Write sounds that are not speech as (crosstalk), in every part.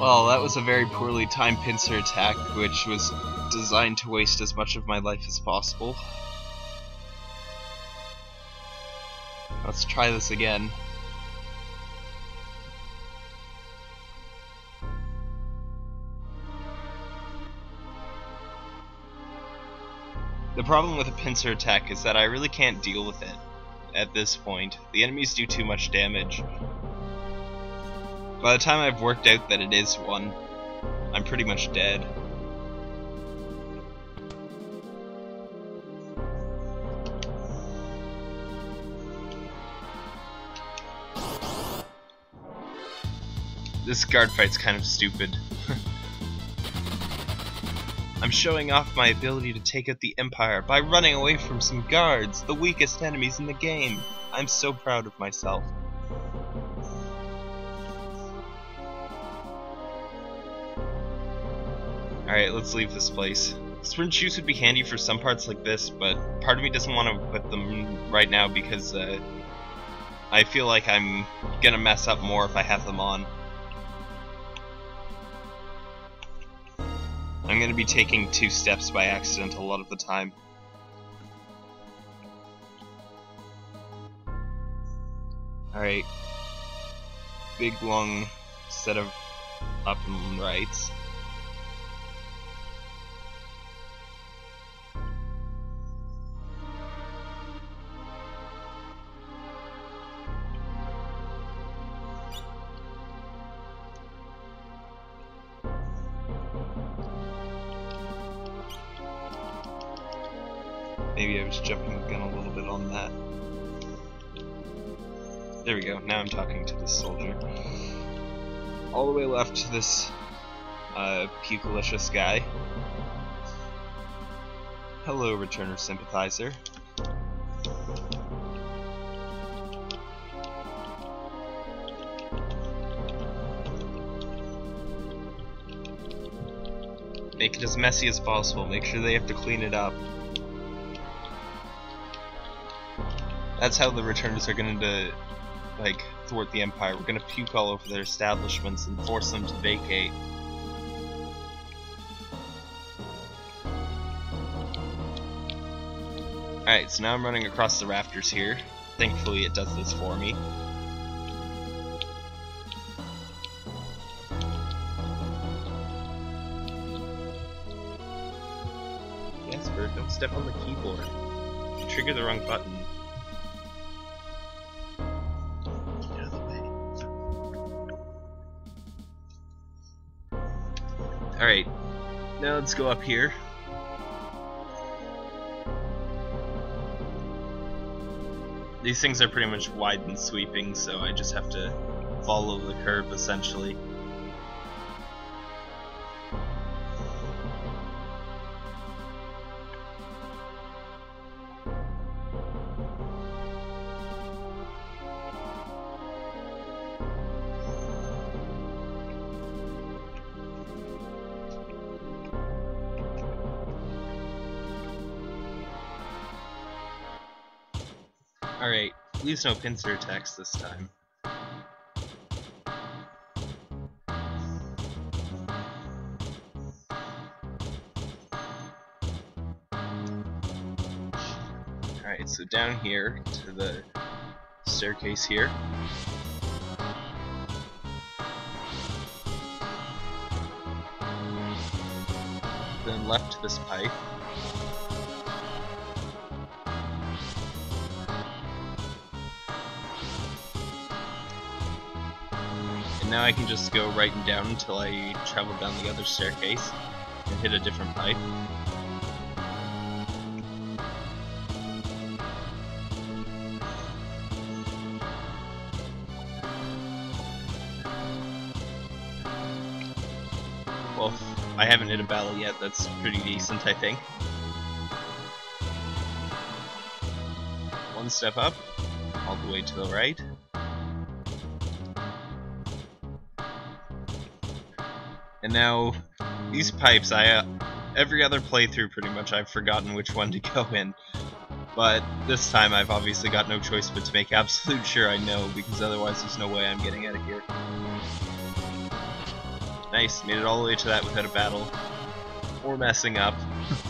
Well, that was a very poorly timed pincer attack, which was designed to waste as much of my life as possible. Let's try this again. The problem with a pincer attack is that I really can't deal with it at this point. The enemies do too much damage. By the time I've worked out that it is one, I'm pretty much dead. This guard fight's kind of stupid. (laughs) I'm showing off my ability to take out the Empire by running away from some guards, the weakest enemies in the game. I'm so proud of myself. Alright, let's leave this place. Sprint shoes would be handy for some parts like this, but part of me doesn't want to equip them right now because uh, I feel like I'm gonna mess up more if I have them on. I'm to be taking two steps by accident a lot of the time. Alright. Big long set of up and rights. Maybe I was jumping the gun a little bit on that. There we go, now I'm talking to this soldier. All the way left to this uh, Pukalicious guy. Hello, returner sympathizer. Make it as messy as possible. Make sure they have to clean it up. That's how the returners are going to, like, thwart the Empire. We're going to puke all over their establishments and force them to vacate. Alright, so now I'm running across the rafters here. Thankfully it does this for me. Jasper, don't step on the keyboard. You trigger the wrong button. Let's go up here. These things are pretty much wide and sweeping, so I just have to follow the curve essentially. No pincer attacks this time. Alright, so down here to the staircase here. Then left this pipe. Now I can just go right and down until I travel down the other staircase and hit a different pipe. Well, I haven't hit a battle yet, that's pretty decent, I think. One step up, all the way to the right. And now, these pipes, I uh, every other playthrough pretty much I've forgotten which one to (laughs) go in. But this time I've obviously got no choice but to make absolute sure I know, because otherwise there's no way I'm getting out of here. Nice, made it all the way to that without a battle. Or messing up. (laughs)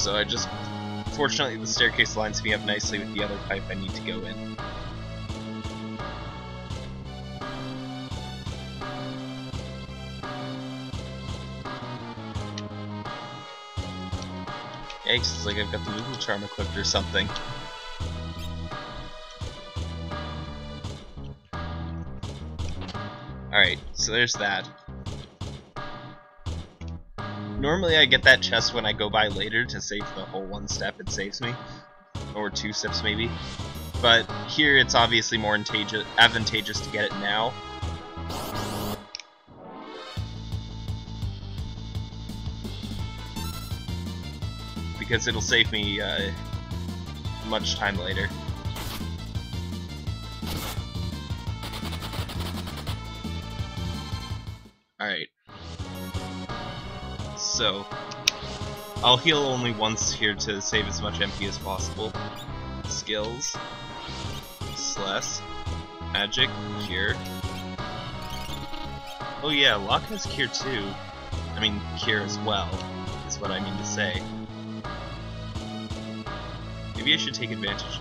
so I just... Fortunately, the staircase lines me up nicely with the other pipe I need to go in. Yikes, it's like I've got the Moogle Charm equipped or something. Alright, so there's that. Normally I get that chest when I go by later to save the whole one step it saves me. Or two steps maybe. But here it's obviously more advantageous to get it now. Because it'll save me uh, much time later. So I'll heal only once here to save as much MP as possible. Skills, Celes, Magic, Cure. Oh yeah, Locke has Cure too. I mean, Cure as well, is what I mean to say. Maybe I should take advantage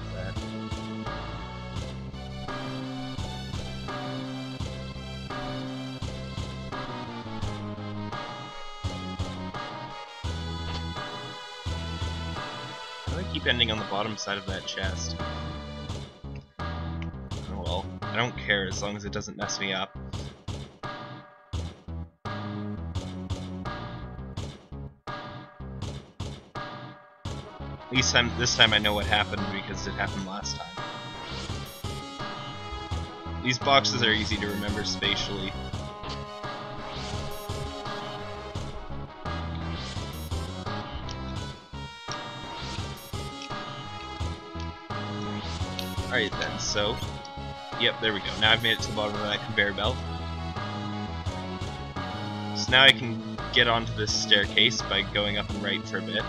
keep ending on the bottom side of that chest. Oh well, I don't care as long as it doesn't mess me up. At least time, this time I know what happened because it happened last time. These boxes are easy to remember spatially. Alright then, so... Yep, there we go. Now I've made it to the bottom of that conveyor belt. So now I can get onto this staircase by going up and right for a bit.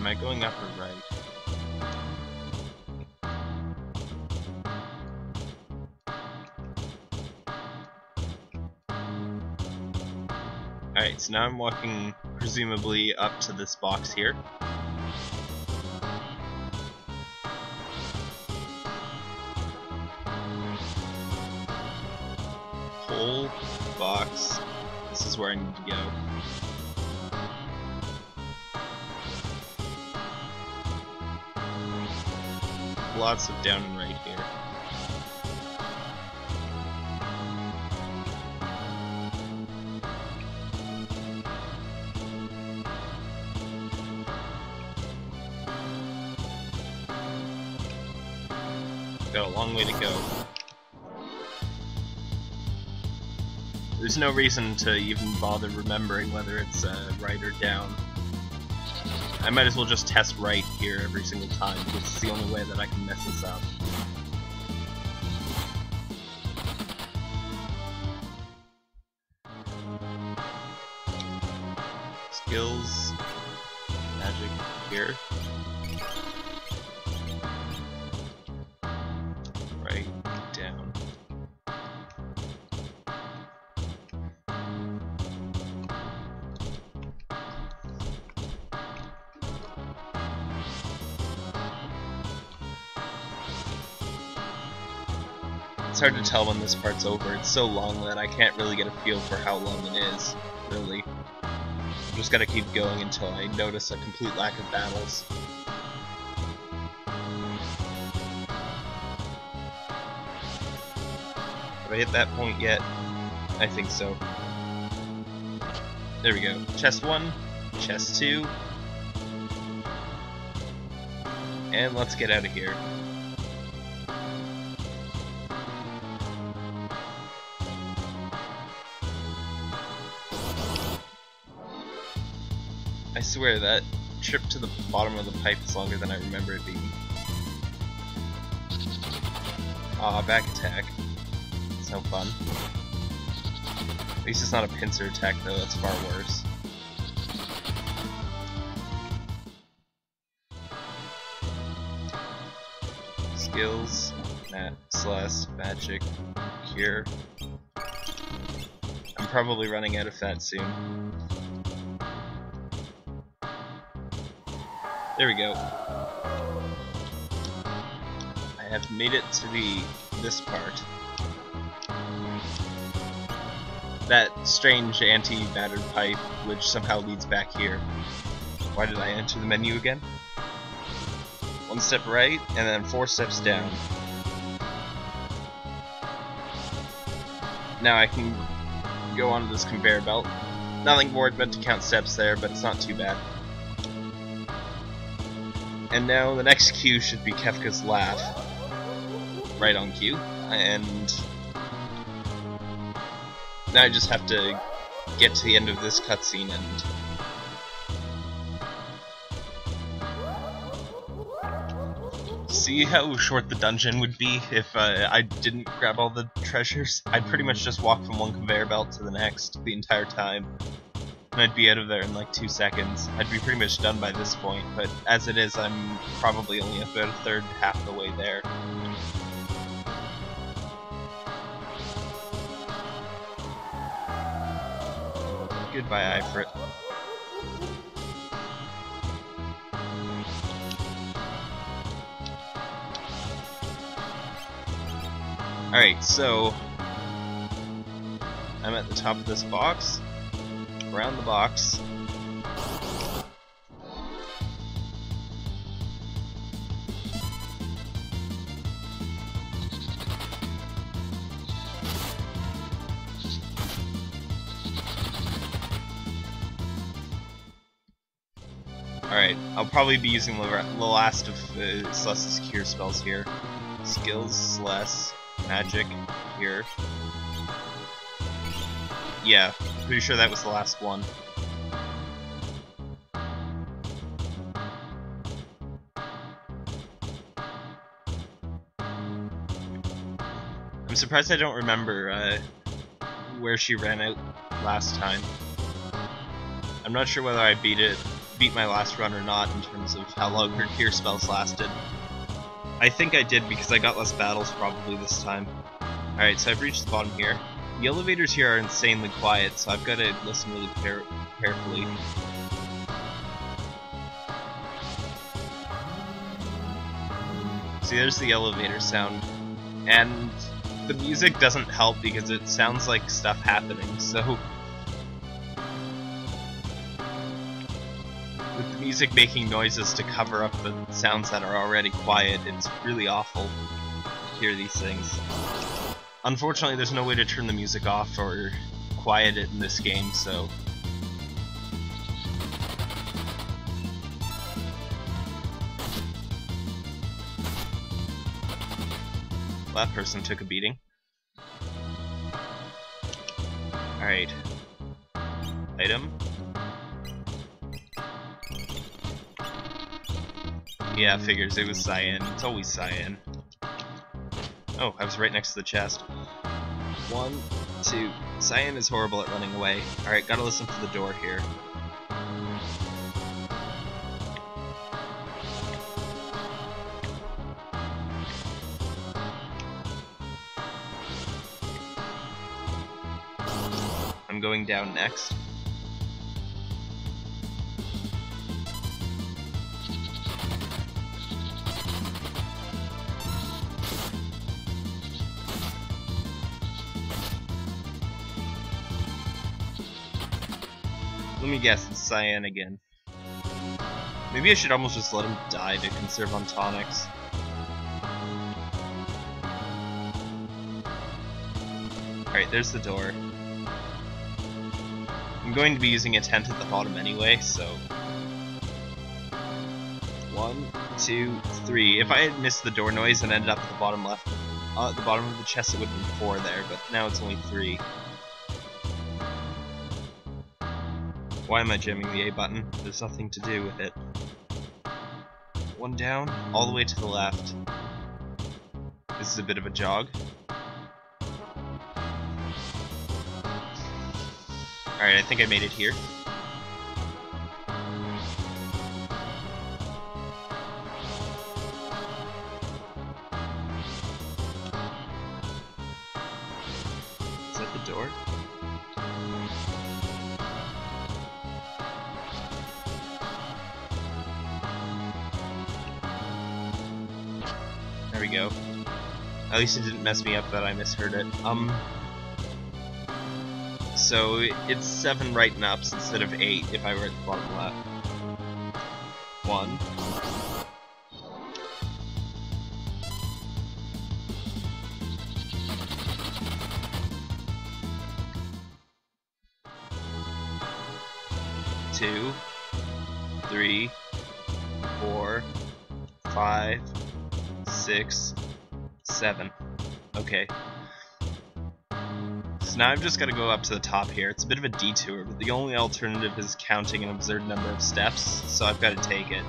Am I going up or right? Alright, so now I'm walking presumably up to this box here. Whole box. This is where I need to go. Lots of down and right here. Got a long way to go. There's no reason to even bother remembering whether it's uh, right or down. I might as well just test right here every single time, because it's the only way that I can mess this up. It's hard to tell when this part's over. It's so long that I can't really get a feel for how long it is, really. I'm just gotta keep going until I notice a complete lack of battles. Have I hit that point yet? I think so. There we go. Chest 1, chest 2. And let's get out of here. I swear that trip to the bottom of the pipe is longer than I remember it being. Ah, back attack. It's no fun. At least it's not a pincer attack though, that's far worse. Skills, Nat, Celes, Magic, Cure. I'm probably running out of that soon. There we go. I have made it to the this part. That strange anti-battered pipe, which somehow leads back here. Why did I enter the menu again? One step right, and then four steps down. Now I can go onto this conveyor belt. Nothing more but to count steps there, but it's not too bad. And now the next cue should be Kefka's laugh. Right on cue. And now I just have to get to the end of this cutscene and see how short the dungeon would be if uh, I didn't grab all the treasures. I'd pretty much just walk from one conveyor belt to the next the entire time I'd be out of there in like two seconds. I'd be pretty much done by this point, but as it is, I'm probably only about a third, half the way there. Goodbye, Ifrit. Alright, so... I'm at the top of this box around the box. Alright, I'll probably be using the, last of uh, Celes's Cure spells here. Skills, Celeste, Magic, here. Yeah, pretty sure that was the last one. I'm surprised I don't remember uh, where she ran out last time. I'm not sure whether I beat it, beat my last run or not in terms of how long her cure spells lasted. I think I did because I got less battles probably this time. Alright, so I've reached the bottom here. The elevators here are insanely quiet, so I've got to listen really care carefully. See, there's the elevator sound. And the music doesn't help because it sounds like stuff happening, so... With the music making noises to cover up the sounds that are already quiet, it's really awful to hear these things. Unfortunately, there's no way to turn the music off or quiet it in this game, so... That person took a beating. Alright. Item. Yeah, figures. It was cyan. It's always cyan. Oh, I was right next to the chest. One, two. Cyan is horrible at running away. Alright, gotta listen for the door here. I'm going down next. Let me guess, it's Cyan again. Maybe I should almost just let him die to conserve on tonics. Alright, there's the door. I'm going to be using a tent at the bottom anyway, so... One, two, three. If I had missed the door noise and ended up at the bottom left, uh, at the bottom of the chest, it would have been four there, but now it's only three. Why am I jamming the A button? There's nothing to do with it. One down, all the way to the left. This is a bit of a jog. Alright, I think I made it here. At least it didn't mess me up that I misheard it. Um. So it's seven right and ups instead of eight if I were at the bottom left. One. Seven. Okay. So now I've just got to go up to the top here. It's a bit of a detour, but the only alternative is counting an absurd number of steps, so I've got to take it.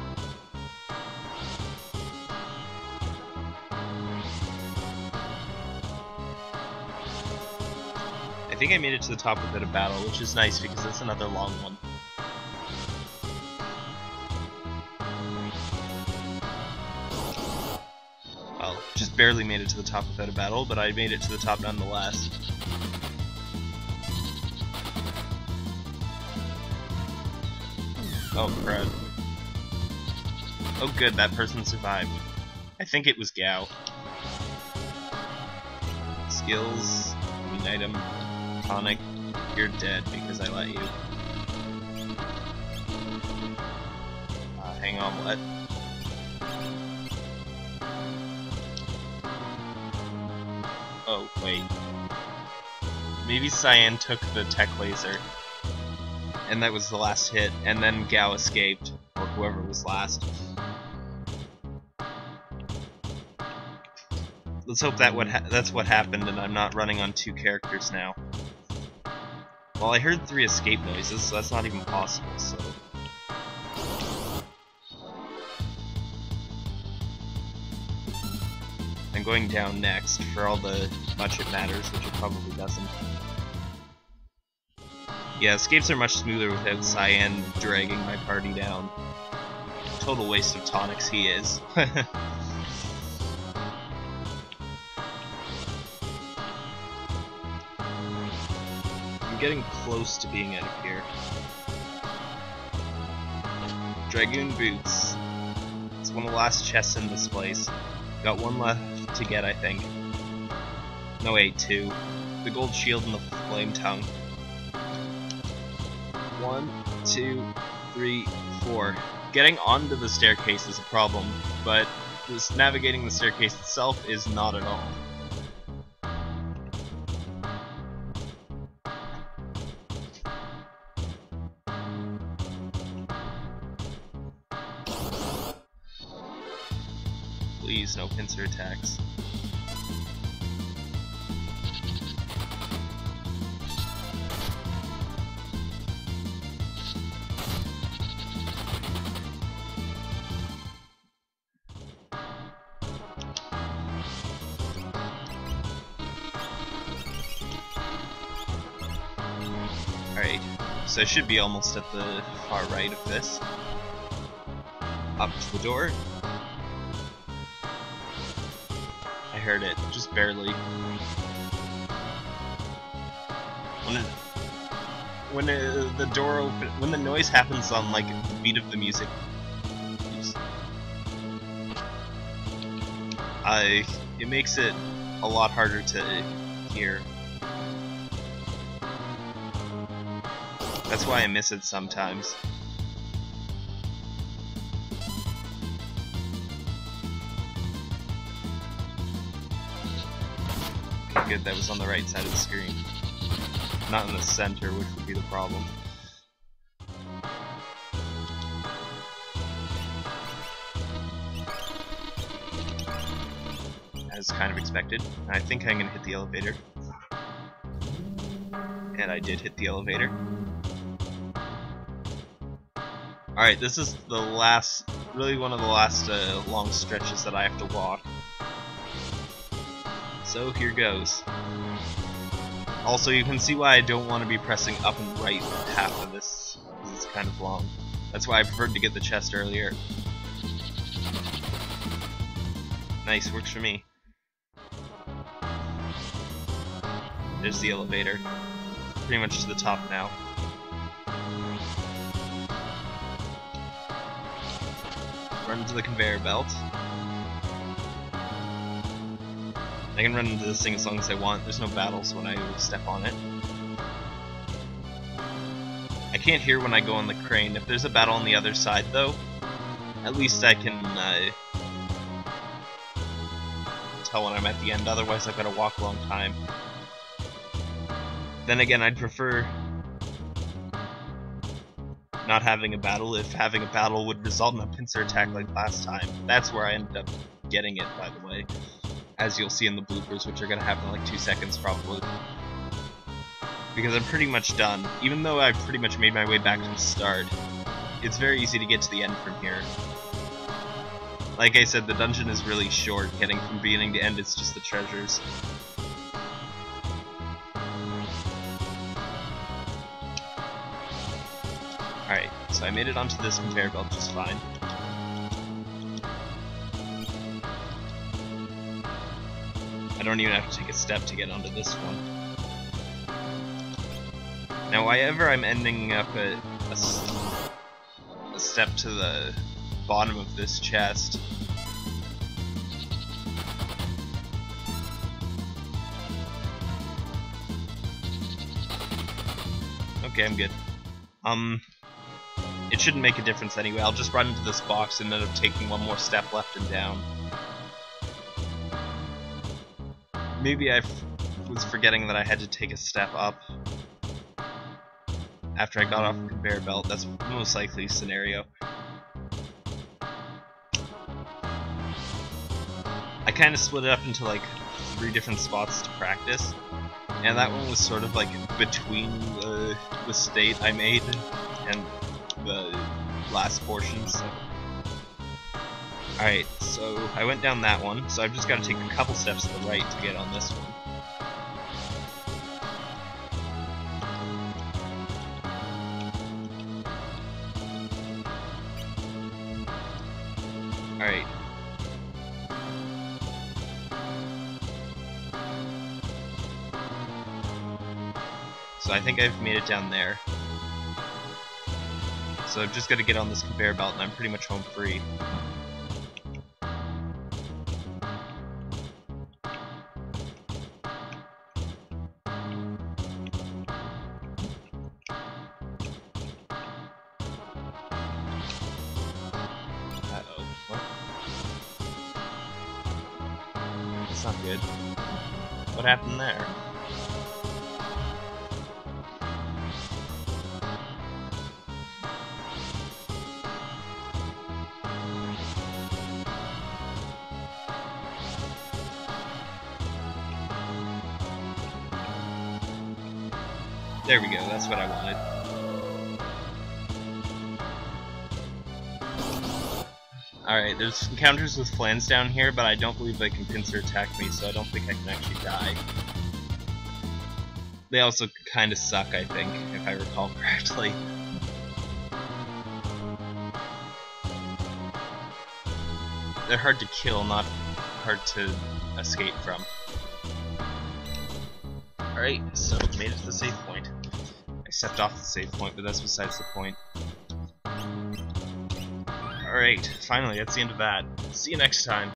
I think I made it to the top without a bit of battle, which is nice because it's another long one. Barely made it to the top without a battle, but I made it to the top nonetheless. Oh, crud. Oh good, that person survived. I think it was Gau. Skills, item, tonic, you're dead because I let you. Uh, hang on, what? Oh, wait. Maybe Cyan took the Tek Laser and that was the last hit, and then Gau escaped, or whoever was last. Let's hope that what that's what happened, and I'm not running on two characters now. Well, I heard three escape noises, so that's not even possible, so... I'm going down next, for all the much it matters, which it probably doesn't. Yeah, escapes are much smoother without Cyan dragging my party down. Total waste of tonics he is. (laughs) I'm getting close to being out of here. Dragoon Boots. It's one of the last chests in this place. Got one left to get, I think. No, wait, two. The gold shield and the flame tongue. One, two, three, four. Getting onto the staircase is a problem, but this navigating the staircase itself is not at all. Pincer attacks. Alright, so I should be almost at the far right of this. Up to the door. Heard it, just barely. When it, when it, the door open, when the noise happens on like the beat of the music, I it makes it a lot harder to hear. That's why I miss it sometimes. that was on the right side of the screen. Not in the center, which would be the problem. As kind of expected. I think I'm gonna hit the elevator. And I did hit the elevator. Alright, this is the last, really one of the last uh, long stretches that I have to walk so here goes. Also, you can see why I don't want to be pressing up and right half of this, it's kind of long. That's why I preferred to get the chest earlier. Nice, works for me. There's the elevator. Pretty much to the top now. Run into the conveyor belt. I can run into this thing as long as I want. There's no battles when I step on it. I can't hear when I go on the crane. If there's a battle on the other side, though, at least I can uh, tell when I'm at the end. Otherwise, I've got to walk a long time. Then again, I'd prefer not having a battle if having a battle would result in a pincer attack like last time. That's where I ended up getting it, by the way as you'll see in the bloopers, which are going to happen in like two seconds probably. Because I'm pretty much done. Even though I've pretty much made my way back to the start, it's very easy to get to the end from here. Like I said, the dungeon is really short, getting from beginning to end, it's just the treasures. Alright, so I made it onto this conveyor belt just fine. I don't even have to take a step to get onto this one. Now, whenever I'm ending up at a, a step to the bottom of this chest, Okay, I'm good. Um, it shouldn't make a difference anyway. I'll just run into this box and end up taking one more step left and down. Maybe I was forgetting that I had to take a step up after I got off the conveyor belt. That's most likely scenario. I kind of split it up into like three different spots to practice, and that one was sort of like between the, the state I made and the last portion, so Alright, so I went down that one, so I've just got to take a couple steps to the right to get on this one. Alright. So I think I've made it down there. So I've just got to get on this conveyor belt and I'm pretty much home free. That's not good. What happened there? There we go, that's what I wanted. Alright, there's encounters with flans down here, but I don't believe they can pincer attack me, so I don't think I can actually die. They also kind of suck, I think, if I recall (laughs) correctly. They're hard to kill, not hard to escape from. Alright, so made it to the save point. I stepped off the save point, but that's besides the point. Alright, finally, that's the end of that. See you next time.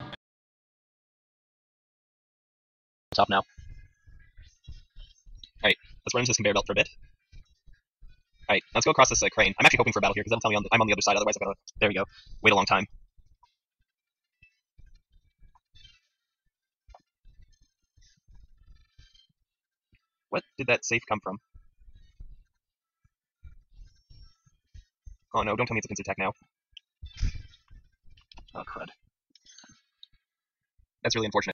Stop now. Alright, let's run into this conveyor belt for a bit. Alright, let's go across this uh, crane. I'm actually hoping for a battle here, because that'll tell me on I'm on the other side, otherwise I've got to, there we go, wait a long time. What did that safe come from? Oh no, don't tell me it's a pincer attack now. Oh, crud. That's really unfortunate.